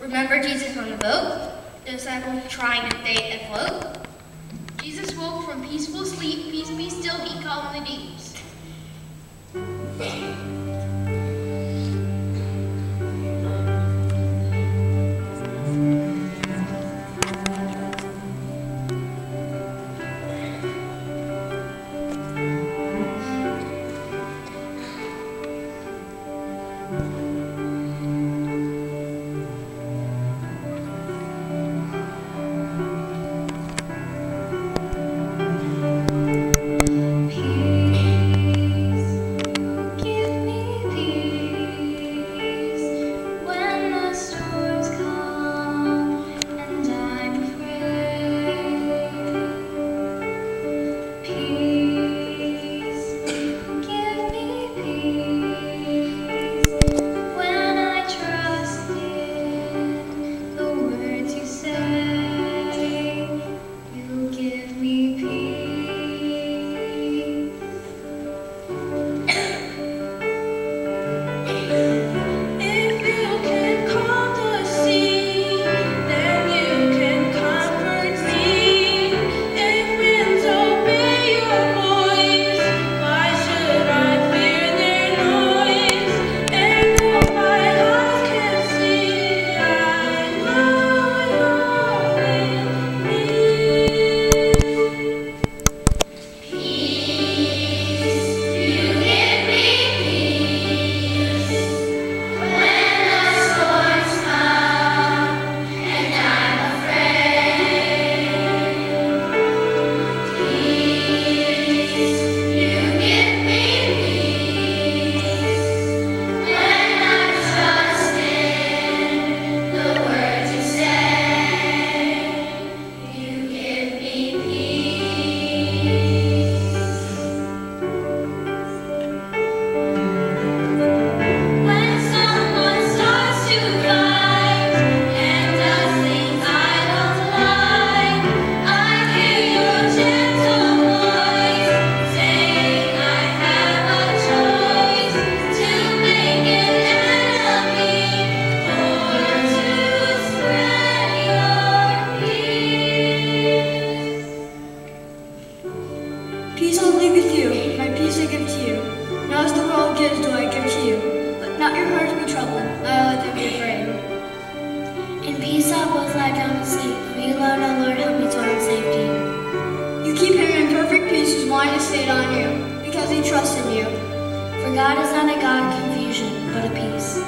Remember Jesus on the boat? The disciples trying to stay afloat? Jesus woke from peaceful sleep. Peace be still, he calmed the deeps. Give world do I give to you. Let not your hearts be troubled, neither let them be afraid. In peace I will lie down and sleep, for you alone, O Lord, help me to in safety. You keep him in perfect peace whose mind is stayed on you, because he trusts in you. For God is not a God of confusion, but of peace.